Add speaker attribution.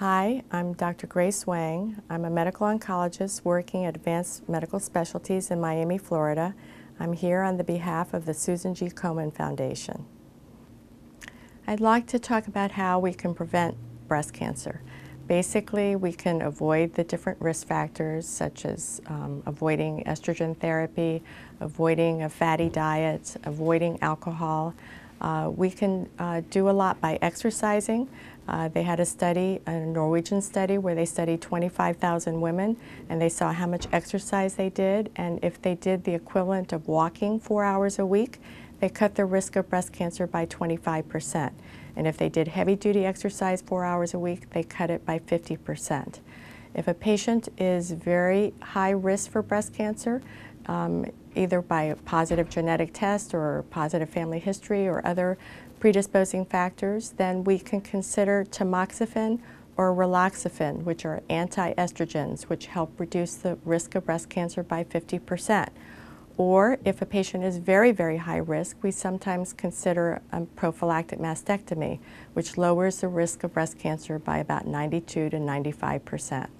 Speaker 1: Hi, I'm Dr. Grace Wang. I'm a medical oncologist working at Advanced Medical Specialties in Miami, Florida. I'm here on the behalf of the Susan G. Komen Foundation. I'd like to talk about how we can prevent breast cancer. Basically, we can avoid the different risk factors such as um, avoiding estrogen therapy, avoiding a fatty diet, avoiding alcohol. Uh, we can uh, do a lot by exercising. Uh, they had a study, a Norwegian study, where they studied 25,000 women and they saw how much exercise they did. And if they did the equivalent of walking four hours a week, they cut the risk of breast cancer by 25%. And if they did heavy duty exercise four hours a week, they cut it by 50%. If a patient is very high risk for breast cancer, um, either by a positive genetic test or positive family history or other predisposing factors, then we can consider tamoxifen or raloxifene, which are anti-estrogens, which help reduce the risk of breast cancer by 50 percent. Or if a patient is very, very high risk, we sometimes consider a prophylactic mastectomy, which lowers the risk of breast cancer by about 92 to 95 percent.